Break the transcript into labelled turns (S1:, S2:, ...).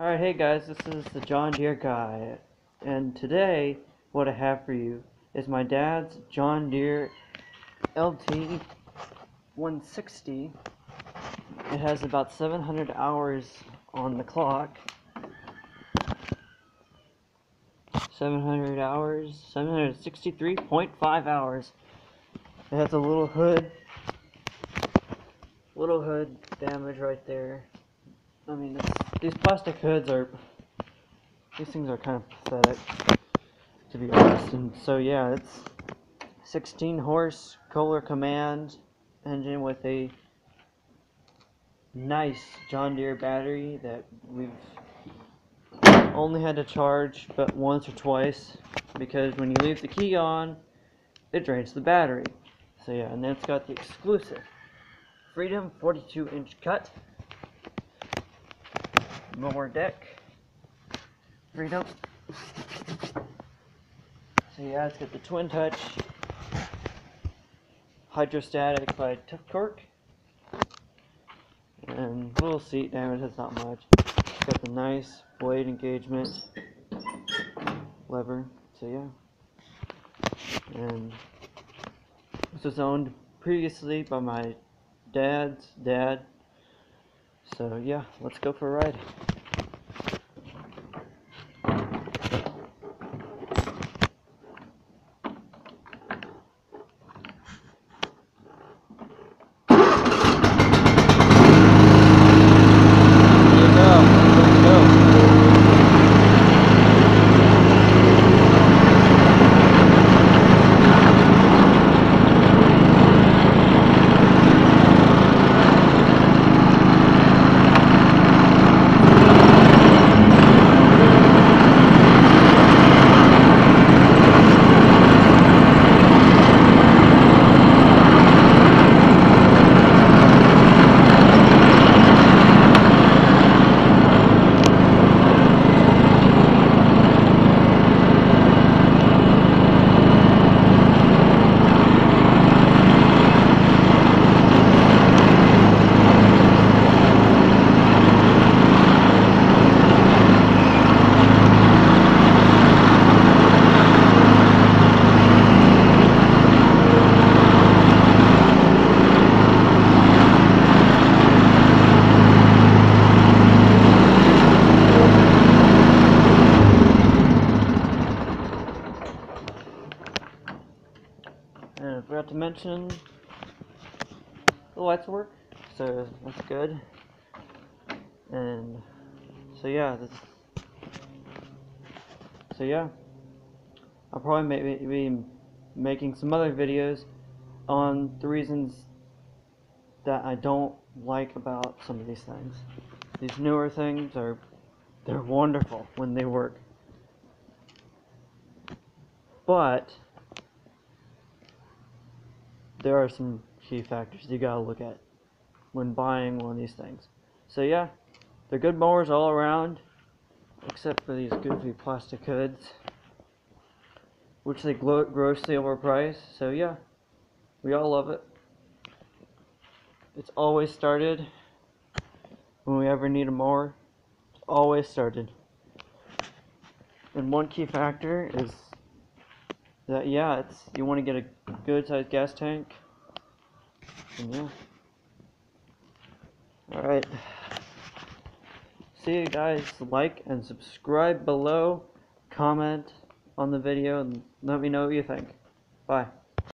S1: Alright, hey guys, this is the John Deere guy, and today what I have for you is my dad's John Deere LT 160. It has about 700 hours on the clock. 700 hours, 763.5 hours. It has a little hood, little hood damage right there. I mean, it's, these plastic hoods are, these things are kind of pathetic, to be honest. And so, yeah, it's 16 horse Kohler Command engine with a nice John Deere battery that we've only had to charge but once or twice because when you leave the key on, it drains the battery. So yeah, and then it's got the exclusive Freedom 42 inch cut mower deck. Freedom. So yeah, it's got the twin touch hydrostatic by Torque. And little seat damage, that's not much. It's got the nice blade engagement lever. So yeah. And this was owned previously by my dad's dad. So yeah, let's go for a ride. Here you go. Let's go. And I forgot to mention the lights work, so that's good. And so yeah, this, so yeah, I'll probably be making some other videos on the reasons that I don't like about some of these things. These newer things are they're wonderful when they work. But there are some key factors you gotta look at when buying one of these things. So yeah, they're good mowers all around, except for these goofy plastic hoods, which they grossly overpriced. So yeah, we all love it. It's always started when we ever need a mower. It's always started. And one key factor is that yeah, it's you want to get a good sized gas tank. And yeah. Alright. See you guys. Like and subscribe below. Comment on the video and let me know what you think. Bye.